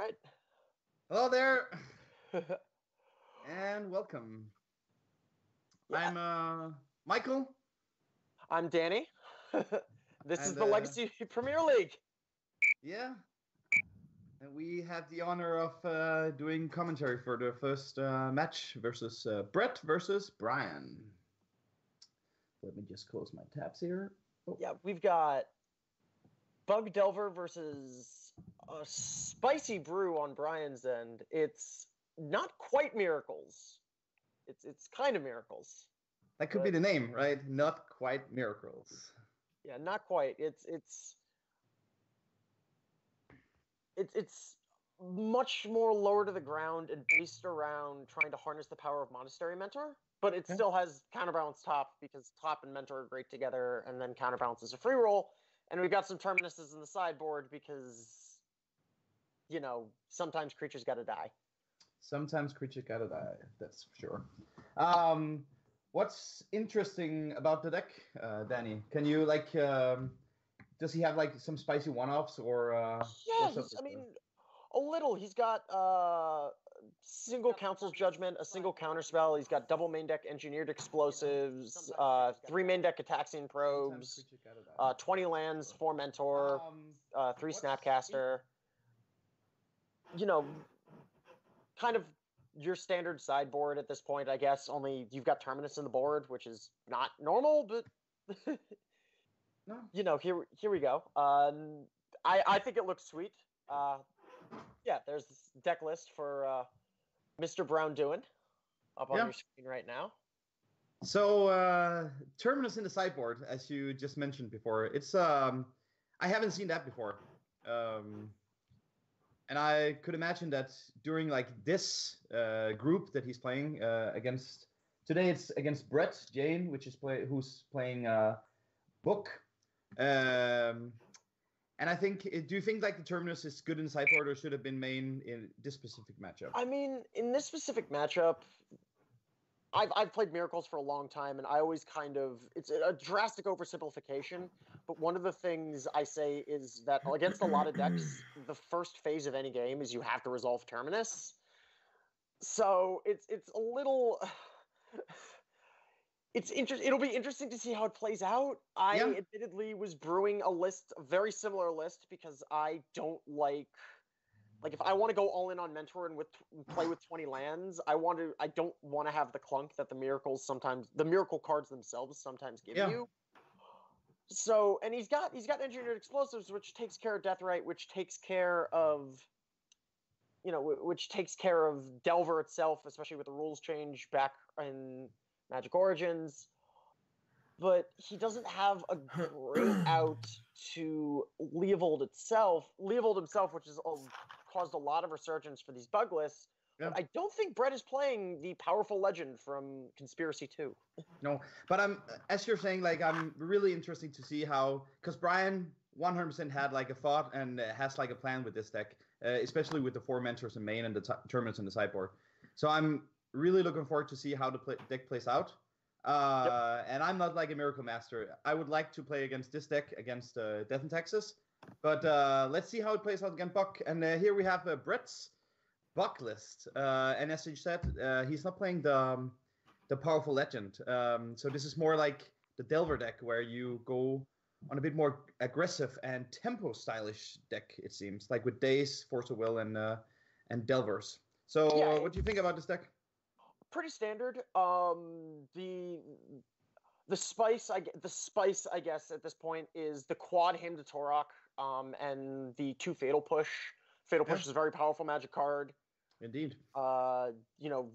All right. Hello there, and welcome. Yeah. I'm uh, Michael. I'm Danny. this is the uh, Legacy Premier League. Yeah, and we have the honor of uh, doing commentary for the first uh, match versus uh, Brett versus Brian. Let me just close my tabs here. Oh, Yeah, we've got Bug Delver versus a Spicy Brew on Brian's end. It's not quite miracles. It's it's kind of miracles. that could be the name, right? Not quite miracles. Yeah, not quite. It's it's it's it's much more lower to the ground and based around trying to harness the power of Monastery Mentor, but it still has counterbalance top because top and mentor are great together, and then counterbalance is a free roll. And we've got some terminuses in the sideboard because you know sometimes creatures got to die. Sometimes creatures gotta die. That's for sure. Um, what's interesting about the deck, uh, Danny? Can you like? Um, does he have like some spicy one-offs or? Uh, Yeah, what's up he's, I mean, a little. He's got uh, single Council's Judgment, a single counterspell. He's got double main deck Engineered Explosives, uh, three main deck Gitaxian Sometimes Probes, creatures gotta die. uh, 20 lands, four Mentor, uh, three Snapcaster. You know, kind of your standard sideboard at this point, I guess. Only you've got Terminus in the board, which is not normal, but no. you know, here here we go. Um, I I think it looks sweet. Uh, yeah, there's this deck list for uh, Mr. Braun-Duin up on Yeah. your screen right now. So uh, terminus in the sideboard, as you just mentioned before, it's um, I haven't seen that before, um, and I could imagine that during like this uh, group that he's playing uh, against today, it's against Brett Jayne, which is play who's playing uh, Bug. Um, and I think, eh, do you think like the terminus is good in sideboard, or should have been main in this specific matchup? I mean, in this specific matchup, I've I've played Miracles for a long time, and I always kind of it's a drastic oversimplification. But one of the things I say is that against a lot of decks, the first phase of any game is you have to resolve Terminus. So it's it's a little. It's interesting. It'll be interesting to see how it plays out. I Yeah. admittedly was brewing a list, a very similar list, because I don't like like if I want to go all in on mentor and with play with 20 lands, I want to I don't want to have the clunk that the miracles sometimes the miracle cards themselves sometimes give Yeah. you. So and he's got he's got engineered explosives which takes care of death Deathrite, which takes care of you know, which takes care of Delver itself, especially with the rules change back in Magic Origins. But he doesn't have a great out to Leovold itself. Leovold himself, which has caused a lot of resurgence for these bug lists. I don't think Brett is playing the powerful legend from Conspiracy 2. No, but I'm as you're saying, like I'm really interested to see how because Brian 100% had like a thought and uh, has like a plan with this deck, uh, especially with the four mentors in main and the t- tournaments in the sideboard. So I'm really looking forward to see how the play- deck plays out. Uh, And I'm not like a miracle master. I would like to play against this deck against uh, Death and Taxes, but uh, let's see how it plays out against Bug. And uh, here we have uh, Brett's Bug list. Uh, and as you said, uh, he's not playing the. Um, the powerful legend. Um, so this is more like the Delver deck, where you go on a bit more aggressive and tempo stylish deck. It seems like with Days, Force of Will, and uh, and Delvers. So Yeah. uh, what do you think about this deck? Pretty standard. Um, the the spice, I the spice, I guess at this point is the quad Hymn to Tourach, um, and the two fatal push. Fatal push Yeah. is a very powerful magic card. Indeed. Uh, you know,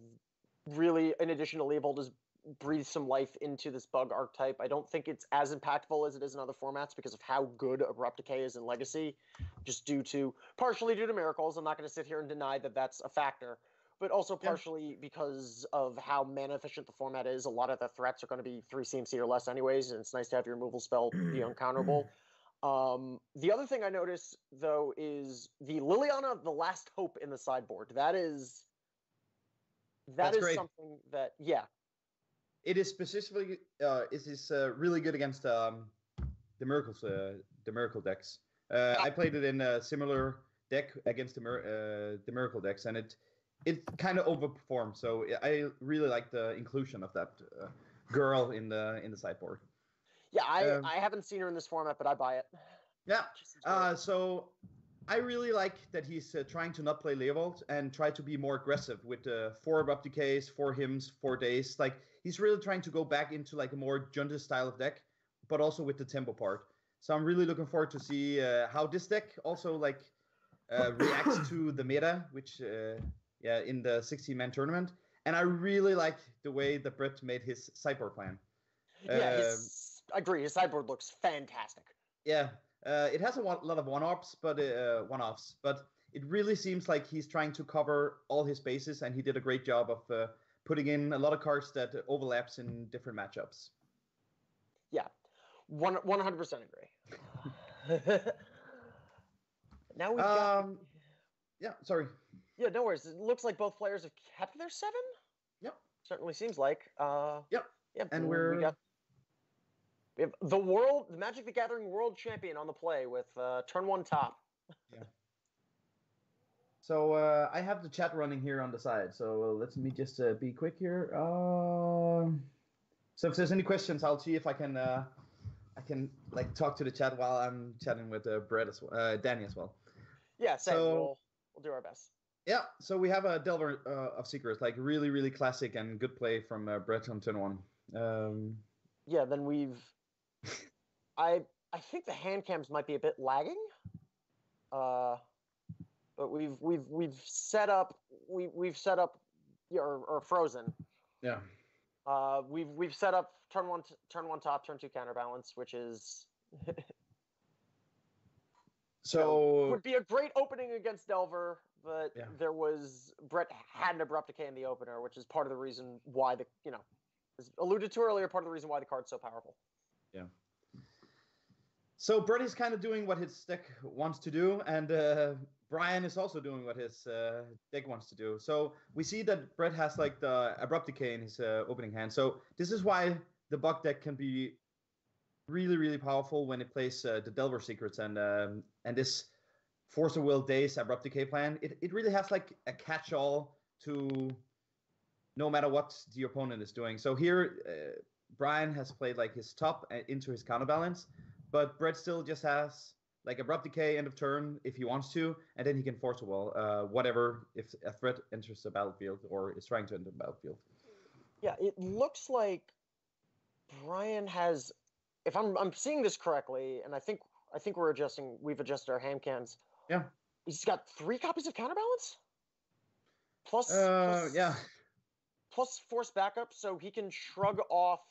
really, in addition to Leovold, has breathed some life into this bug archetype. I don't think it's as impactful as it is in other formats because of how good Abrupt Decay is in Legacy, just due to partially due to miracles. I'm not going to sit here and deny that that's a factor, but also Yeah. partially because of how mana efficient the format is. A lot of the threats are going to be three CMC or less, anyways, and it's nice to have your removal spell be uncounterable. Um, the other thing I notice though is the Liliana, the last hope in the sideboard. That is that That's is great. something that yeah. It is specifically uh, it is uh, really good against um, the miracles uh, the miracle decks. Uh, I played it in a similar deck against the uh, the miracle decks, and it it kind of overperformed. So I really like the inclusion of that uh, girl in the in the sideboard. Yeah, I, Um, I haven't seen her in this format, but I buy it. Yeah. She seems great. Uh, so I really like that he's uh, trying to not play Leovold and try to be more aggressive with uh, four abrupt decays, four hymns, four days. Like he's really trying to go back into like a more Juntis style of deck, but also with the tempo part. So I'm really looking forward to see uh, how this deck also like uh, reacts to the meta, which uh, yeah in the 16 man tournament. And I really like the way that Brett made his sideboard plan. yeah, um, his, I agree. His sideboard looks fantastic. Yeah, uh, it has a lot of one-offs, but uh, one-offs, but it really seems like he's trying to cover all his bases, and he did a great job of uh, putting in a lot of cards that overlaps in different matchups. Yeah, one one hundred percent agree. now got Um, yeah, sorry. Yeah, no worries. It looks like both players have kept their seven. Yep. Certainly seems like. Uh, Yep. Yeah, And we- we're- we got we have the world, the Magic the Gathering World Champion on the play with uh, turn one top. Yeah. So uh, I have the chat running here on the side. So let me just uh, be quick here. Um so if there's any questions, I'll see if I can uh, I can like talk to the chat while I'm chatting with uh, Brett as well, uh, Danny as well. Yeah, same. So- we'll, we'll do our best. Yeah, so we have a Delver uh, of Secrets, like really, really classic and good play from uh, Brett on turn one. Um, Yeah, then we've. I I think the hand cams might be a bit lagging. Uh, but we've we've we've set up we we've set up or, or frozen. yeah, Uh, we've we've set up turn one t- turn one top turn two counterbalance, which is so would be a great opening against Delver, but Yeah. there was Brett had an abrupt decay in the opener, which is part of the reason why the you know as alluded to earlier, part of the reason why the card's so powerful. Yeah. So Brett is kind of doing what his deck wants to do, and uh, Brian is also doing what his uh, deck wants to do. So we see that Brett has like the abrupt decay in his uh, opening hand. So this is why the Bug deck can be really, really powerful when it plays uh, the Delver Secrets and um, and this Force of Will Days Abrupt Decay plan. It it really has like a catch-all to no matter what the opponent is doing. So here, uh, Brian has played like his top uh, into his counterbalance, but Brett still just has like abrupt decay end of turn if he wants to, and then he can Force of Will, uh, whatever if a threat enters the battlefield or is trying to enter the battlefield. Yeah, it looks like Brian has. If I'm I'm seeing this correctly, and I think I think we're adjusting. We've adjusted our ham cans. Yeah. He's got three copies of counterbalance. Plus, Uh, plus- yeah, Plus force backup, so he can shrug off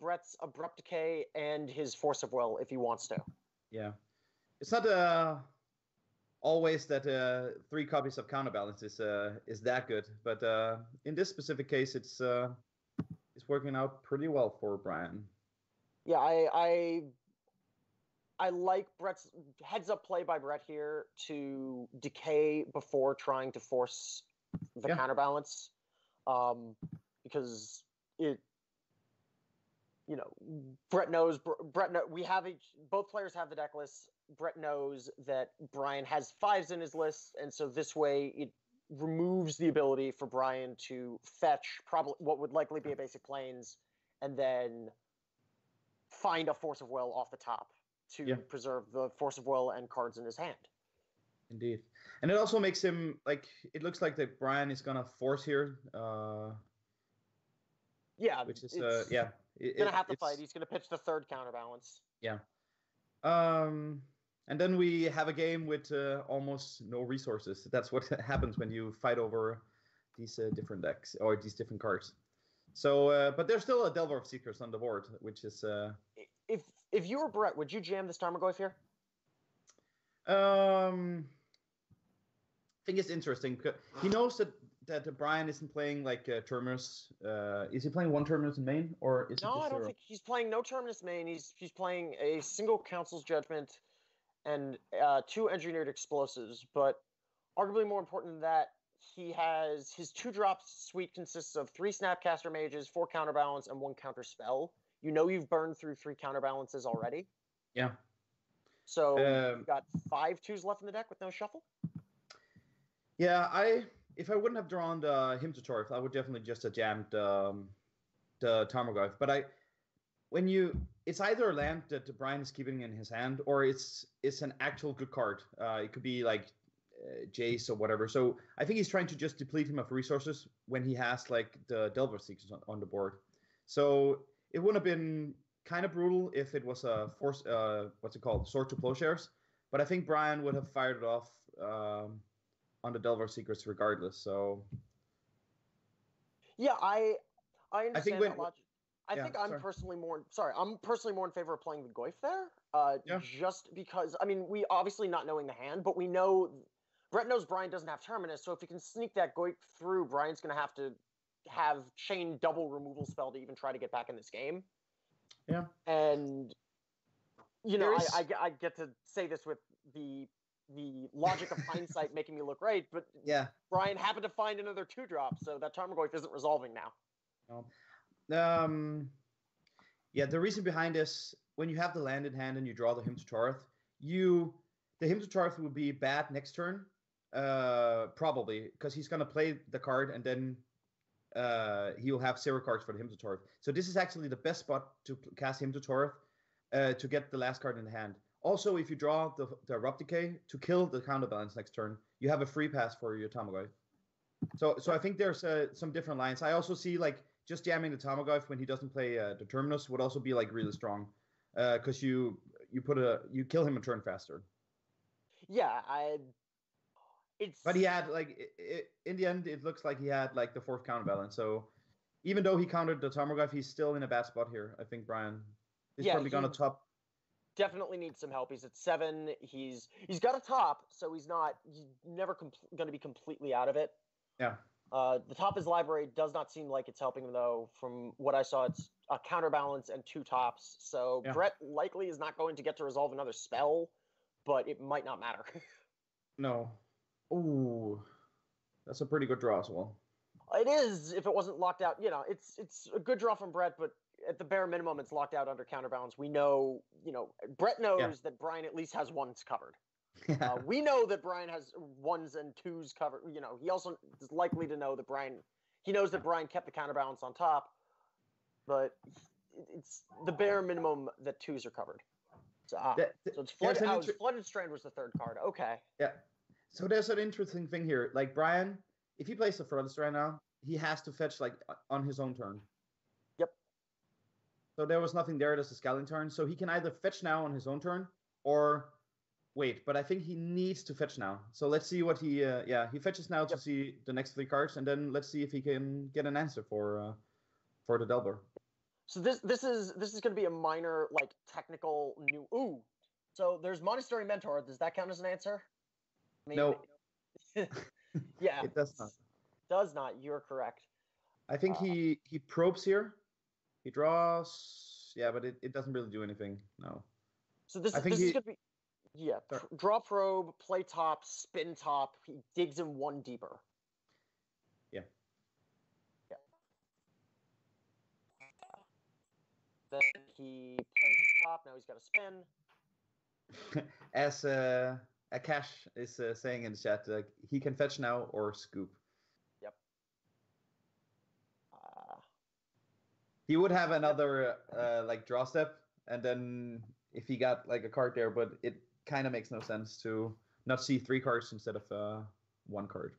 Brett's abrupt decay and his force of will if he wants to. yeah. It's not uh, always that uh, three copies of counterbalance is uh, is that good, but uh, in this specific case, it's uh, it's working out pretty well for Brian. Yeah, I I I like Brett's heads up play by Brett here to decay before trying to force the Yeah. counterbalance, um, because it. You know, Brett knows. Brett, know, we have each. Both players have the deck lists. Brett knows that Brian has fives in his list, and so this way it removes the ability for Brian to fetch probably what would likely be a basic plains, and then find a force of will off the top to Yeah. preserve the force of will and cards in his hand. Indeed, and it also makes him like it looks like that Brian is gonna force here, uh, Yeah, which is uh, yeah. it- gonna have to fight. He's gonna pitch the third counterbalance. Yeah, um, and then we have a game with uh, almost no resources. That's what happens when you fight over these uh, different decks or these different cards. So, uh, but there's still a Delver of Secrets on the board, which is uh, If if you were Brett, would you jam this Tarmogoyf here? um, I think it's interesting because he knows that that Brian isn't playing like uh, Terminus. Uh, is he playing one Terminus in main or is it No, I don't zero? think he's playing no Terminus main. He's he's playing a single Council's Judgment and uh, two Engineered Explosives. But arguably more important than that, he has his two drops suite consists of three Snapcaster Mages, four Counterbalance, and one Counter Spell. You know you've burned through three counterbalances already. Yeah. So Um, you've got five twos left in the deck with no shuffle. Yeah, I if I wouldn't have drawn the Hymn to Tourach, I would definitely just have jammed um, the Tarmogoyf. But I, when you, it's either a land that Brian is keeping in his hand, or it's it's an actual good card. Uh, it could be like uh, Jace or whatever. So I think he's trying to just deplete him of resources when he has like the Delver Seekers on, on the board. So it wouldn't have been kind of brutal if it was a force, uh, what's it called, Sword to Plowshares. But I think Brian would have fired it off um, on the Delver Secrets regardless. So yeah, I I understand I think that when- logic. I yeah, think I'm sorry. personally more sorry. I'm personally more in favor of playing the Goyf there, uh, Yeah. just because I mean we obviously not knowing the hand, but we know Brett knows Brian doesn't have Terminus, so if he can sneak that Goyf through, Brian's going to have to have chain double removal spell to even try to get back in this game. Yeah. and you know I, I, get- I get to say this with the the logic of hindsight making me look right, but yeah, Brian happened to find another two drop, so that Tarmogoyf isn't resolving now. Um, yeah, the reason behind this, when you have the land in hand and you draw the Hymn to Tourach, you the Hymn to Tourach will be bad next turn, uh, probably because he's gonna play the card and then uh, he'll have zero cards for Hymn to Tourach. So this is actually the best spot to cast Hymn to Tourach uh, to get the last card in hand. Also, if you draw the the Abrupt Decay to kill the counterbalance next turn, you have a free pass for your Tarmogoyf. So, so I think there's uh, some different lines. I also see like just jamming the Tarmogoyf when he doesn't play uh, the Terminus would also be like really strong, because you you put a you kill him a turn faster. Yeah, I. It's But he had like i i in the end, it looks like he had like the fourth counterbalance. So even though he countered the Tarmogoyf, he's still in a bad spot here. I think Brian is Yeah, probably gonna top. definitely needs some help. He's at seven. He's he's got a top, so he's not he's never com- going to be completely out of it. Yeah. Uh, the top of his library does not seem like it's helping him though. From what I saw, it's a counterbalance and two tops. So Yeah. Brett likely is not going to get to resolve another spell, but it might not matter. No. Ooh, that's a pretty good draw as well. it is if it wasn't locked out. You know, it's it's a good draw from Brett, but at the bare minimum, it's locked out under counterbalance. We know, you know, Brett knows that Brian at least has ones covered. Uh, we know that Brian has ones and twos covered. You know, he also is likely to know that Brian. He knows that Brian kept the counterbalance on top, but it's the bare minimum that twos are covered. So, ah, That- so it's flooded. oh, inter- flooded strand was the third card. Okay. Yeah. So there's an interesting thing here. Like Brian, if he plays the furthest right now, he has to fetch like on his own turn. Yep. So there was nothing there. There's a scouting turn. So he can either fetch now on his own turn or wait. But I think he needs to fetch now. So let's see what he. Uh, yeah, he fetches now to see the next three cards, and then let's see if he can get an answer for uh, for the Delver. So this this is this is going to be a minor like technical new. Ooh. So there's monastery mentor. Does that count as an answer? Mean, No. yeah. It does not. Does not. You're correct. I think Uh, he he probes here. He draws. Yeah, but it, it doesn't really do anything. No. So this, I think this is he- going to be, yeah, Sorry. draw probe, play top, spin top. He digs in one deeper. Yeah. Yeah. Then he plays top. Now he's got a spin. As uh, Akash is uh, saying in the chat, like he can fetch now or scoop. Uh, He would have another uh, like draw step, and then if he got like a card there, but it kind of makes no sense to not see three cards instead of uh, one card.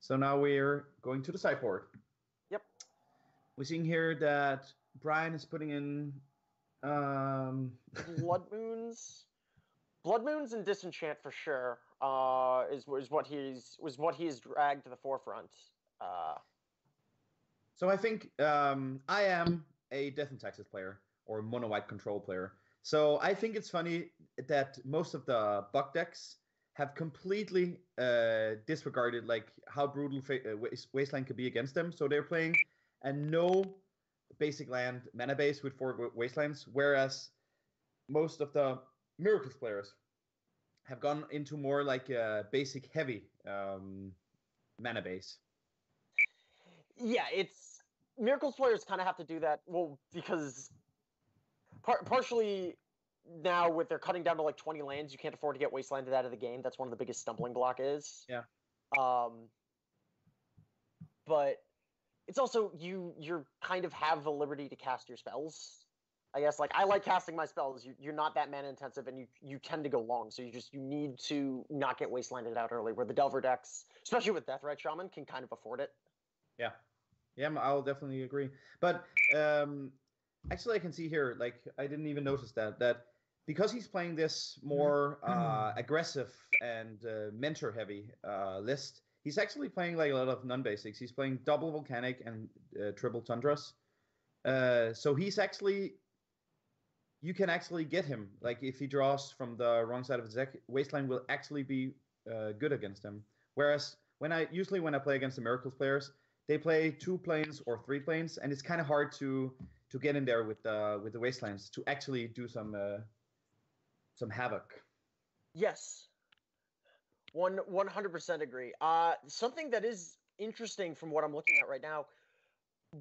So now we're going to the sideboard. Yep. We're seeing here that Brian is putting in. Um, blood moons, blood moons, and disenchant for sure. Uh, is is what he's was what he's dragged to the forefront. Uh, So I think um, I am a Death and Taxes player or mono white control player. So I think it's funny that most of the bug decks have completely uh, disregarded like how brutal fa- uh, Waste- Wasteland could be against them. So they're playing a no basic land mana base with four wa- Wastelands, whereas most of the Miracles players have gone into more like a basic heavy um, mana base. yeah, it's miracles players kind of have to do that. Well, because par- partially now with their cutting down to like 20 lands, you can't afford to get wastelanded out of the game. That's one of the biggest stumbling block is. Yeah. Um, but it's also you you're kind of have the liberty to cast your spells. I guess like I like casting my spells. You, you're not that mana intensive, and you you tend to go long, so you just you need to not get wastelanded out early. Where the Delver decks, especially with Deathrite Shaman, can kind of afford it. Yeah, yeah, I'll definitely agree. But um, actually, I can see here, like I didn't even notice that that because he's playing this more uh, aggressive and uh, mentor heavy uh, list, he's actually playing like a lot of non basics. He's playing double volcanic and uh, triple tundras. Uh, so he's actually, you can actually get him. Like if he draws from the wrong side of his deck, Wasteland will actually be uh, good against him. Whereas when I usually when I play against the Miracles players, they play two plains or three plains, and it's kind of hard to to get in there with the with the wastelands to actually do some uh, some havoc. Yes, one one hundred percent agree. Uh, something that is interesting from what I'm looking at right now,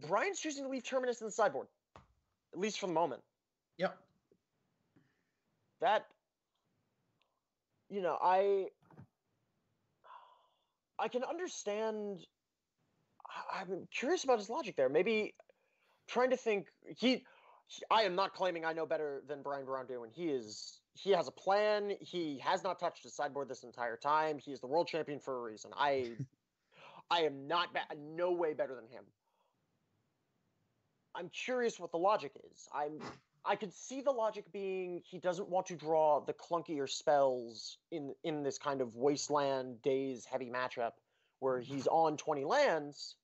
Brian's choosing to leave Terminus in the sideboard, at least for the moment. Yep. That, you know, I I can understand. I'm curious about his logic there. Maybe trying to think. He, I am not claiming I know better than Brian Brown do, and he is. He has a plan. He has not touched his sideboard this entire time. He is the world champion for a reason. I, I am not ba- no way better than him. I'm curious what the logic is. I'm. I could see the logic being he doesn't want to draw the clunkier spells in in this kind of wasteland days heavy matchup where he's on 20 lands.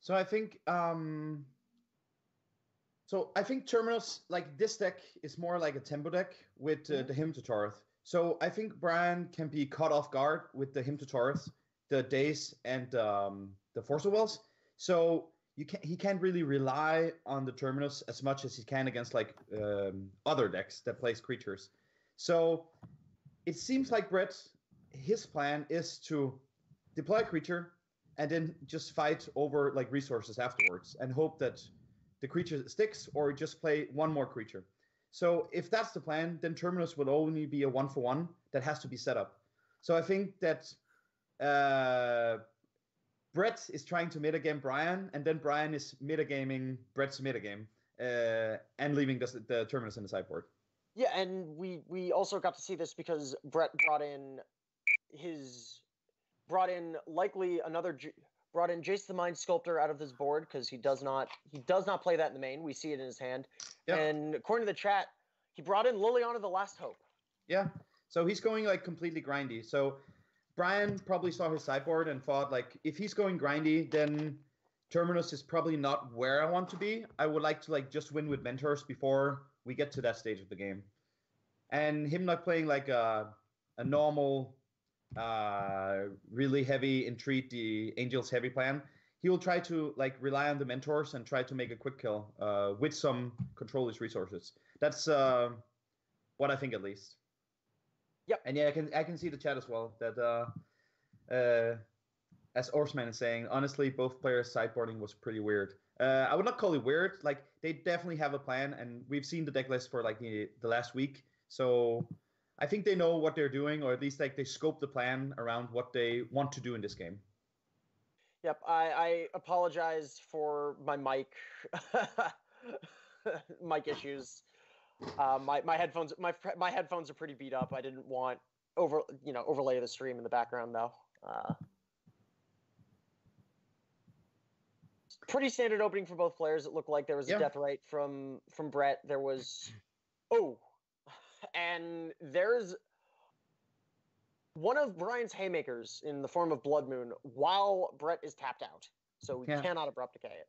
So I think um so I think Terminus like this deck is more like a tempo deck with uh, Mhm. the Hymn to Tourach. So I think Brian can be caught off guard with the Hymn to Tourach, the Days and um the Force of Wills. So you can he can't really rely on the Terminus as much as he can against like um, other decks that plays creatures. So it seems like Brett his plan is to deploy a creature and then just fight over like resources afterwards and hope that the creature sticks or just play one more creature. So if that's the plan, then Terminus will only be a one for one that has to be set up. So I think that uh, Brett is trying to metagame Brian, and then Brian is metagaming Brett's metagame uh, and leaving the, the Terminus in the sideboard. Yeah, and we we also got to see this because Brett brought in his brought in likely another brought in Jace the Mind Sculptor out of his board because he does not he does not play that in the main. We see it in his hand. Yeah. And according to the chat, he brought in Liliana the Last Hope. Yeah. So he's going like completely grindy. So Brian probably saw his sideboard and thought like if he's going grindy, then Terminus is probably not where I want to be. I would like to like just win with mentors before we get to that stage of the game. And him not playing like a a normal uh really heavy entreat the angels heavy plan he will try to like rely on the mentors and try to make a quick kill uh with some control his resources that's uh what i think at least Yep. and yeah i can i can see the chat as well that uh uh as Orsman is saying honestly both players sideboarding was pretty weird uh i would not call it weird like they definitely have a plan and we've seen the deck list for like the the last week so I think they know what they're doing, or at least like they scope the plan around what they want to do in this game. Yep, I, I apologize for my mic mic issues. Uh, my my headphones my my headphones are pretty beat up. I didn't want over you know overlay of the stream in the background though. Uh, pretty standard opening for both players. It looked like there was a Yeah. Deathrite from from Brett. There was oh, and there's one of Brian's haymakers in the form of Blood Moon while Brett is tapped out. So we Yeah. cannot abrupt decay it.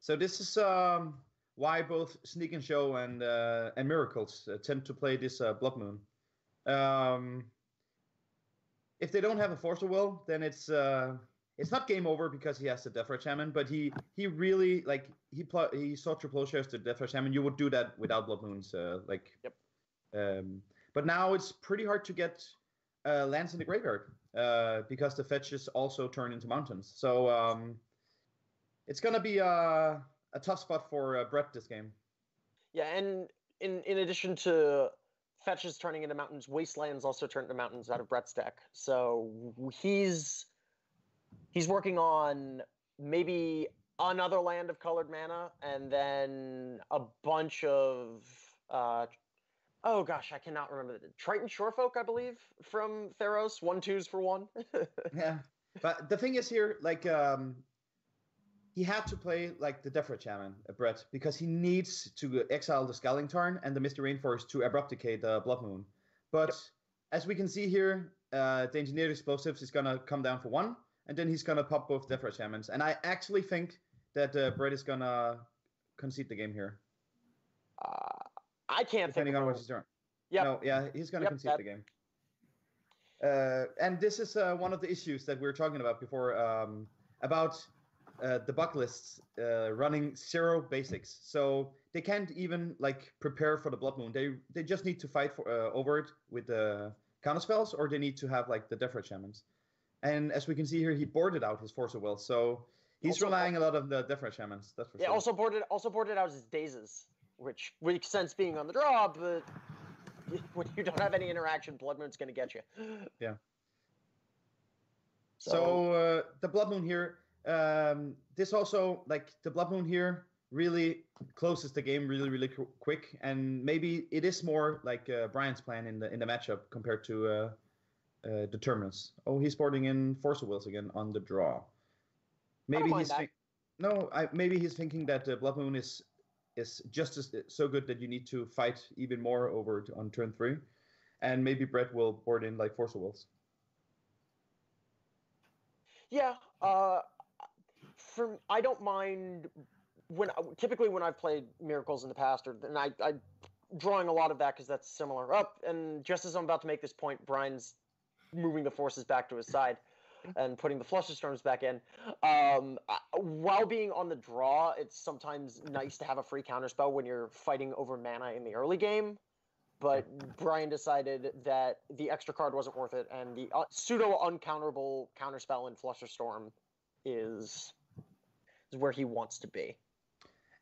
So this is um, why both Sneak and Show and uh, and Miracles uh, tend to play this uh, Blood Moon. Um, if they don't have a Force of Will, then it's uh, it's not game over because he has the Deathrite Shaman, but he he really like he pl- he saw triple shares to Deathrite Shaman. You would do that without Blood Moons, uh, like. Yep. Um, but now it's pretty hard to get uh, lands in the graveyard uh, because the fetches also turn into mountains. So um, it's gonna be a, a tough spot for uh, Brett this game. Yeah, and in in addition to fetches turning into mountains. Wastelands also turn into mountains out of Brett's deck. So he's he's working on maybe another land of colored mana and then a bunch of uh, oh gosh, I cannot remember the Triton Shorefolk, I believe, from Theros. One twos for one. yeah, but the thing is here, like, um, he had to play like the Deathrite Shaman, uh, Brett, because he needs to exile the Scalding Tarn and the Misty Rainforest to abrupticate the Blood Moon. But yep. as we can see here, uh, the Engineered Explosives is gonna come down for one, and then he's gonna pop both Deathrite Shamans. And I actually think that uh, Brett is gonna concede the game here. Uh, I can't depending on what he's doing. Yeah. No, yeah, he's gonna yep, concede that... the game. Uh, and this is uh, one of the issues that we were talking about before um, about uh, the bug lists uh, running zero basics, so they can't even like prepare for the blood moon. They they just need to fight for uh, over it with the counter spells, or they need to have like the Deathrite Shamans. And as we can see here, he boarded out his Force of Will, so he's also, relying a lot on the Deathrite Shamans. That's for yeah. Sure. Also boarded also boarded out his dazes, which makes sense being on the draw, but when you don't have any interaction, Blood Moon's going to get you. Yeah. So, so uh, the Blood Moon here um, this also like the Blood Moon here really closes the game really really qu- quick, and maybe it is more like uh, Brian's plan in the in the matchup compared to uh, uh, the Terminus. Oh, he's boarding in Force of Wills again on the draw. Maybe he's think- no, I, maybe he's thinking that uh, Blood Moon is is just as so good that you need to fight even more over on turn three, and maybe Brett will board in like Force of Wills. Yeah, uh, for I don't mind when typically when I've played miracles in the past, or and I, I drawing a lot of that because that's similar. Up and just as I'm about to make this point, Brian's moving the forces back to his side and putting the Flusterstorms back in. Um, while being on the draw, it's sometimes nice to have a free counterspell when you're fighting over mana in the early game. But Brian decided that the extra card wasn't worth it, and the uh, pseudo uncounterable counterspell in Flusterstorm is is where he wants to be.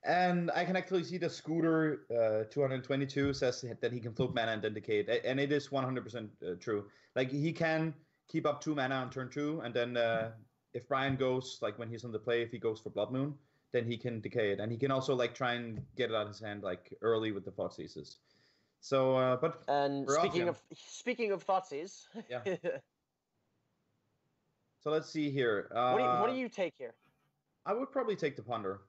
And I can actually see the scooter uh, 222 says that he can float mana and then decay it. And it is 100% uh, true. Like he can keep up two mana on turn two. And then uh, if Brian goes, like when he's on the play, if he goes for Blood Moon, then he can decay it. And he can also like try and get it out of his hand like early with the Thoughtseizes. So, uh, but and speaking of speaking of Thoughtseizes, yeah. so let's see here. what, do you, what do uh, you take here? I would probably take the ponder.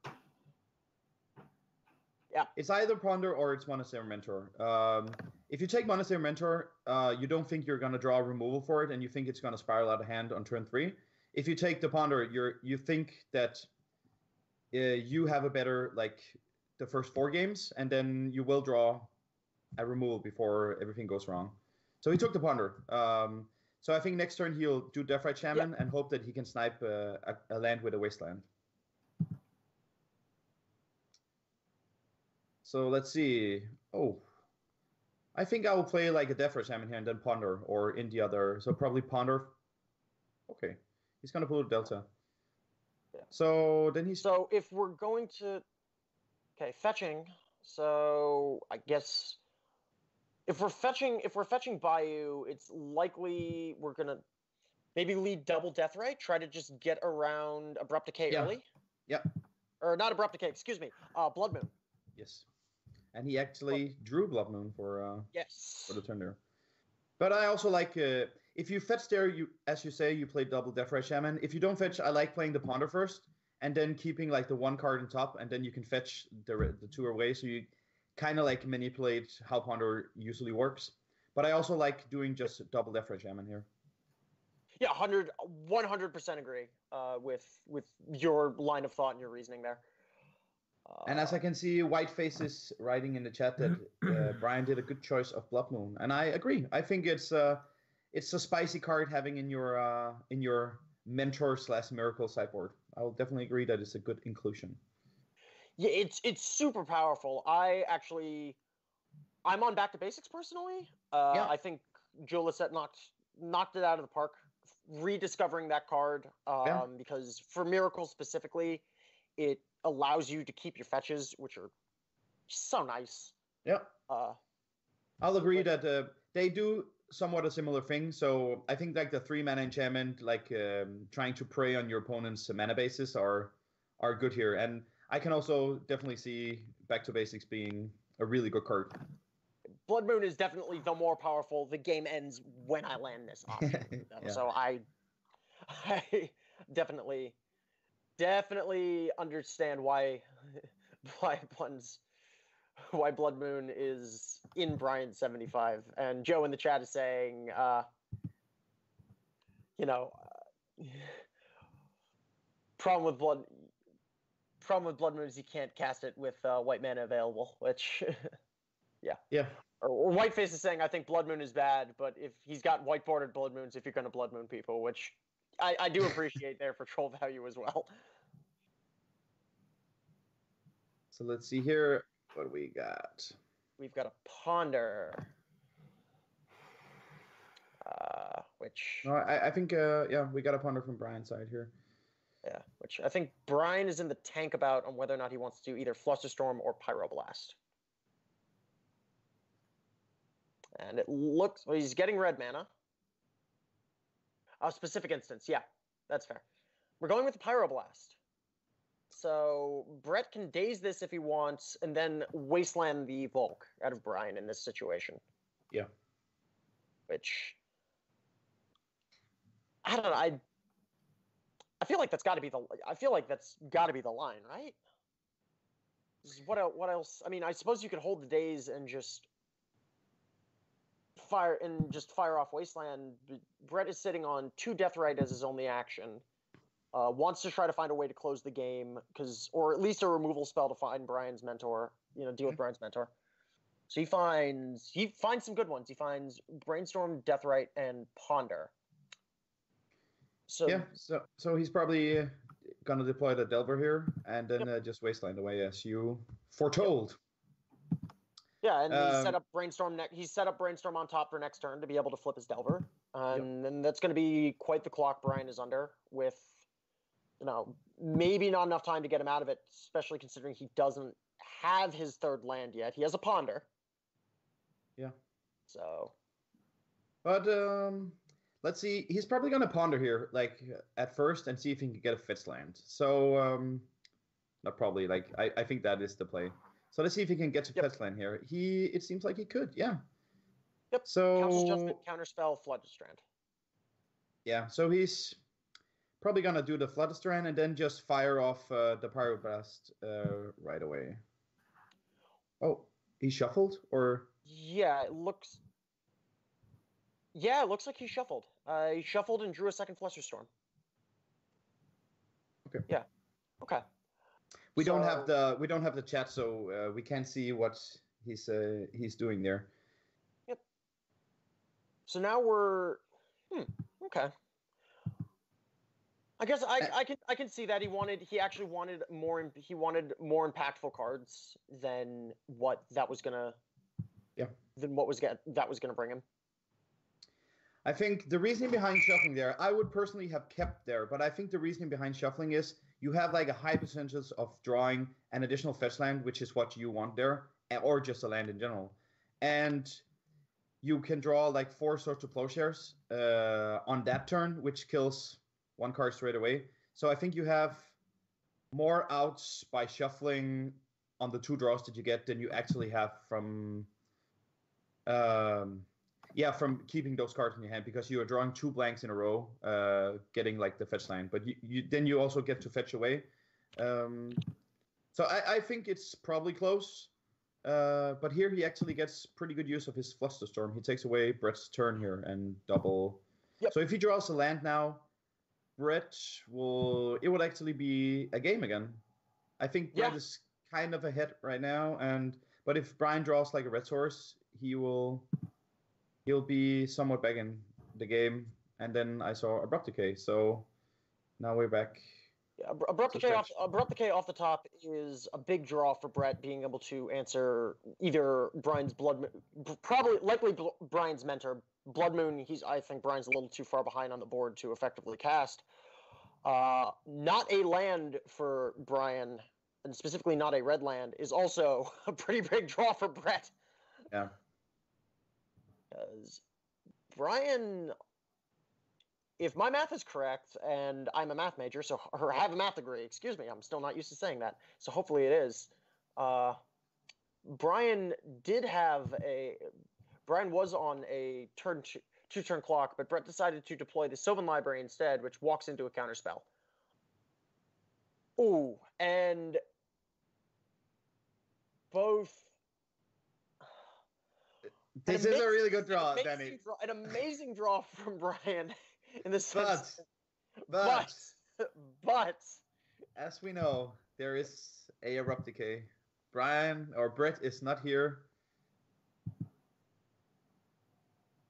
Yeah. It's either ponder or it's monastery mentor. Um, if you take monastery mentor, uh, you don't think you're gonna draw a removal for it, and you think it's gonna spiral out of hand on turn three. If you take the ponder, you're you think that uh, you have a better like the first four games, and then you will draw a removal before everything goes wrong. So he took the ponder. Um, so I think next turn he'll do Deathrite Shaman yep. and hope that he can snipe uh, a, a land with a wasteland. So let's see. Oh, I think I will play like a Death Shaman here and then Ponder or in the other. So probably Ponder. Okay, he's gonna pull a Delta. Yeah. So then he's. So if we're going to, okay, fetching. So I guess if we're fetching, if we're fetching Bayou, it's likely we're gonna maybe lead double Deathrite. Try to just get around Abrupt Decay yeah. early. Yeah. Or not Abrupt Decay. Excuse me. Uh, Blood Moon. Yes and he actually drew Blood Moon for uh, yes for the turn there. But I also like uh, if you fetch there, you as you say, you play double Deathrite Shaman. If you don't fetch, I like playing the Ponder first, and then keeping like the one card on top, and then you can fetch the the two away. So you kind of like manipulate how Ponder usually works. But I also like doing just double Deathrite Shaman here. Yeah, 100 100% agree uh, with with your line of thought and your reasoning there and as I can see, White Faces writing in the chat that uh, Brian did a good choice of Blood Moon, and I agree. I think it's uh, it's a spicy card having in your uh, in your mentor slash miracle sideboard. I will definitely agree that it's a good inclusion. Yeah, it's it's super powerful. I actually, I'm on back to basics personally. Uh, yeah. I think Joe Lossett knocked knocked it out of the park, rediscovering that card um, yeah. because for miracles specifically, it allows you to keep your fetches, which are so nice. Yeah. Uh, I'll agree that uh, they do somewhat a similar thing. So I think like the three mana enchantment, like um, trying to prey on your opponent's mana bases, are are good here. And I can also definitely see back to basics being a really good card. Blood Moon is definitely the more powerful. The game ends when I land this option. yeah. So I, I definitely, definitely understand why, why Blood's, why Blood Moon is in Brian seventy five. And Joe in the chat is saying, uh, you know, uh, problem with Blood, problem with Blood Moon is you can't cast it with uh, white Man available, which, yeah, yeah or, or Whiteface is saying I think Blood Moon is bad, but if he's got white bordered Blood Moons, if you're going to Blood Moon people, which I, I do appreciate there for troll value as well. So let's see here. What do we got? We've got a Ponder. Uh, which no, I, I think uh, yeah, we got a ponder from Brian's side here. Yeah, which I think Brian is in the tank about on whether or not he wants to do either Flusterstorm or Pyroblast. And it looks well, he's getting red mana. A specific instance, yeah, that's fair. We're going with the Pyroblast. So Brett can daze this if he wants, and then wasteland the Volk out of Brian in this situation. Yeah. Which I don't know. I I feel like that's got to be the. I feel like that's got to be the line, right? What else? What else? I mean, I suppose you could hold the daze and just fire and just fire off Wasteland. Brett is sitting on two Deathrite as his only action. Uh, wants to try to find a way to close the game because, or at least a removal spell to find Brian's mentor. You know, deal with Brian's mentor. So he finds he finds some good ones. He finds Brainstorm, Deathrite, and Ponder. So yeah, so so he's probably gonna deploy the Delver here and then yep. uh, just Wasteland away as you foretold. Yeah, and um, he set up brainstorm. Ne- he set up brainstorm on top for next turn to be able to flip his Delver, and, yep. that's going to be quite the clock Brian is under. With you know maybe not enough time to get him out of it, especially considering he doesn't have his third land yet. He has a ponder. Yeah. So. But um, let's see. He's probably going to ponder here, like at first, and see if he can get a Fetch land. So um, not probably. Like I, I think that is the play. So let's see if he can get to yep. Here. He it seems like he could, yeah. Yep. So Council Counterspell, Floodstrand. Yeah, so he's probably gonna do the Floodstrand and then just fire off uh, the Pyroblast uh, right away. Oh, he shuffled or? Yeah, it looks. Yeah, it looks like he shuffled. Uh, he shuffled and drew a second Flusterstorm. Okay. Yeah. Okay. We so, don't have the we don't have the chat, so uh, we can't see what he's uh, he's doing there. Yep. So now we're hmm, okay. I guess I, I can I can see that he wanted he actually wanted more he wanted more impactful cards than what that was gonna yeah than what was get that was gonna bring him. I think the reasoning behind shuffling there, I would personally have kept there, but I think the reasoning behind shuffling is you have like a high percentage of drawing an additional fetch land, which is what you want there, or just a land in general. And you can draw like four sorts of plowshares uh, on that turn, which kills one card straight away. So I think you have more outs by shuffling on the two draws that you get than you actually have from um, yeah, from keeping those cards in your hand because you are drawing two blanks in a row, uh, getting like the fetch line. But you, you then you also get to fetch away. Um, so I, I think it's probably close. Uh, but here he actually gets pretty good use of his Flusterstorm. He takes away Brett's turn here and double. Yep. So if he draws a land now, Brett will it would actually be a game again. I think Brett yeah. is kind of ahead right now, and but if Brian draws like a red source, he will he'll be somewhat back in the game. And then I saw Abrupt Decay, so now we're back. Yeah, Abrupt Decay, off, Abrupt Decay off the top is a big draw for Brett being able to answer either Brian's Blood, probably likely Brian's mentor. Blood Moon, he's I think Brian's a little too far behind on the board to effectively cast. Uh, not a land for Brian, and specifically not a red land, is also a pretty big draw for Brett. Yeah. Because Brian, if my math is correct, and I'm a math major, so or I have a math degree. Excuse me, I'm still not used to saying that. So hopefully it is. Uh, Brian did have a. Brian was on a turn two turn clock, but Brett decided to deploy the Sylvan Library instead, which walks into a counterspell. Ooh, and both. This is a really good draw, an Danny. Draw, an amazing draw from Brian in the But, sense. but, but, but as we know, there is a abrupt decay. Brian or Brett is not here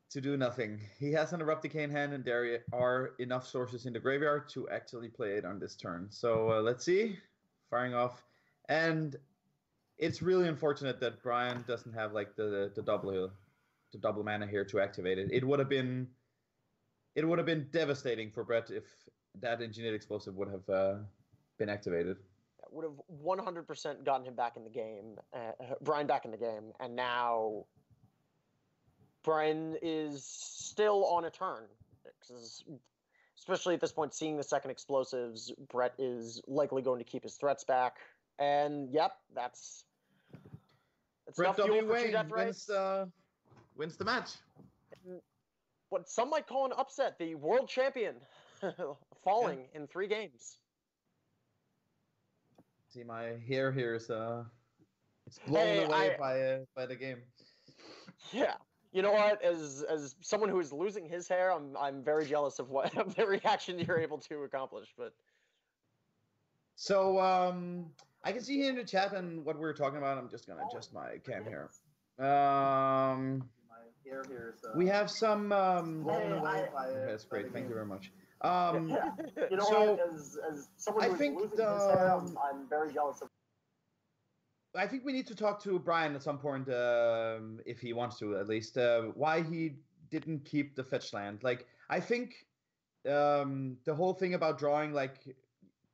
to do nothing. He has an abrupt decay in hand, and there are enough sources in the graveyard to actually play it on this turn. So uh, let's see, firing off, and it's really unfortunate that Brian doesn't have like the the double the double mana here to activate it. It would have been it would have been devastating for Brett if that engineered explosive would have uh, been activated. that would have 100% gotten him back in the game, uh, Brian back in the game, and now Brian is still on a turn. 'cause especially at this point, seeing the second explosives, Brett is likely going to keep his threats back. And yep, that's Brett W. Wayne death wins, uh, wins the match. What some might call an upset, the world champion falling in three games. See, my hair here is uh, it's blown Hey, away I- by uh, by the game. Yeah. You know what? As as someone who is losing his hair, I'm I'm very jealous of what of the reaction you're able to accomplish. But So um, I can see here in the chat and what we're talking about. I'm just gonna adjust my cam here. Um, we have some. Um, that's great. Thank you very much. Um, you know so. As as someone I who is think losing the- his hair, I'm, I'm very jealous of. I think we need to talk to Brian at some point, um, if he wants to, at least, uh, why he didn't keep the fetch land. Like, I think um, the whole thing about drawing, like,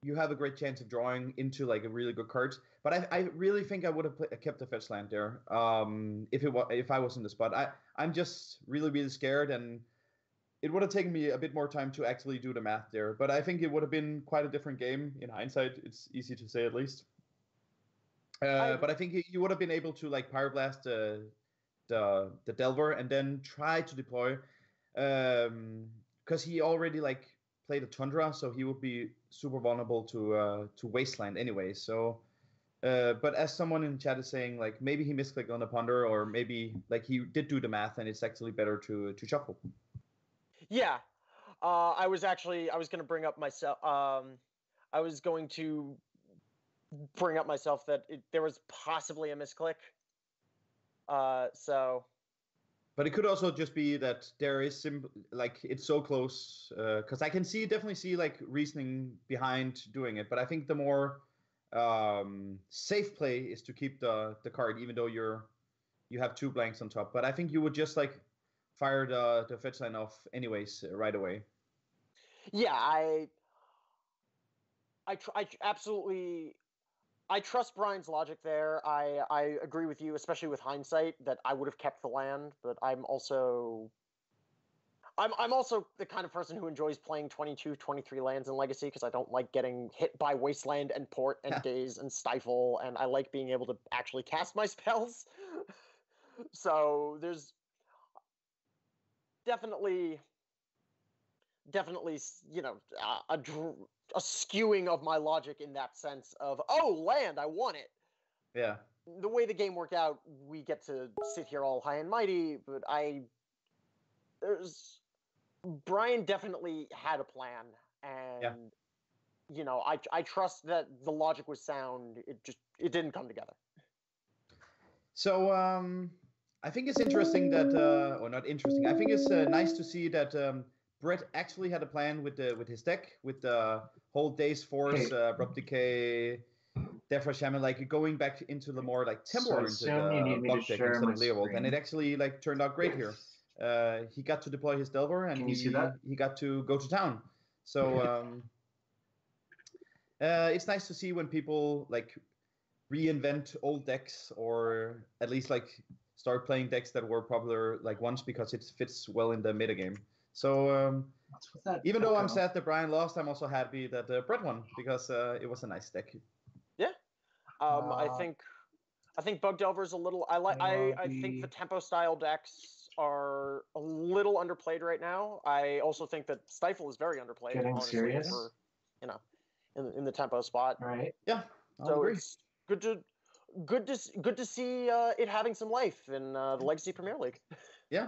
you have a great chance of drawing into like a really good cards. But I, I really think I would have kept the fetch land there um, if it wa- if I was in the spot. I I'm just really really scared, and it would have taken me a bit more time to actually do the math there. But I think it would have been quite a different game in hindsight. It's easy to say at least. Uh, I- but I think you- would have been able to like pyroblast the the the Delver and then try to deploy, because he already like played the Tundra, so he would be super vulnerable to uh, to Wasteland anyway. So, uh, but as someone in chat is saying, like maybe he misclicked on the Ponder, or maybe like he did do the math and it's actually better to to shuffle. Yeah, uh, I was actually I was going to bring up myself. Um, I was going to bring up myself that it, there was possibly a misclick. Uh, so But it could also just be that there is sim like it's so close because I can see definitely see like reasoning behind doing it. But I think the more um, safe play is to keep the the card even though you're you have two blanks on top. But I think you would just like fire the the fetch line off anyways uh, right away. yeah, I I tr- I absolutely I trust Brian's logic there. I I agree with you, especially with hindsight, that I would have kept the land, but I'm also I'm I'm also the kind of person who enjoys playing 22, 23 lands in Legacy because I don't like getting hit by Wasteland and Port and Yeah. Daze and Stifle, and I like being able to actually cast my spells. so there's definitely definitely you know a, a, a skewing of my logic in that sense of oh land i want it Yeah. the way the game worked out we get to sit here all high and mighty but i there's brian definitely had a plan and you know i i trust that the logic was sound it just it didn't come together So um, I think it's interesting that, uh, or not interesting. I think it's uh, nice to see that um, Brett actually had a plan with the with his deck, with the whole Daze Force, uh, Abrupt Decay, Deathrite Shaman, like going back into the more like tempo So oriented assume you need uh, me block to deck instead of Leovold, and it actually like turned out great here. Uh, he got to deploy his Delver, and he see that? he got to go to town. So um, uh, it's nice to see when people like reinvent old decks or at least like start playing decks that were popular like once because it fits well in the meta game. So um, even though I'm sad that Brian lost, I'm also happy that uh, Brett won because uh, it was a nice deck. Yeah, um, I think I think Bug Delver's a little. I like. I, I think the tempo style decks are a little underplayed right now. I also think that Stifle is very underplayed. Getting serious, for, you know, in in the tempo spot. Right. Yeah. I'll so agree. it's good to good to good to see uh, it having some life in uh, the Legacy Premier League. Yeah,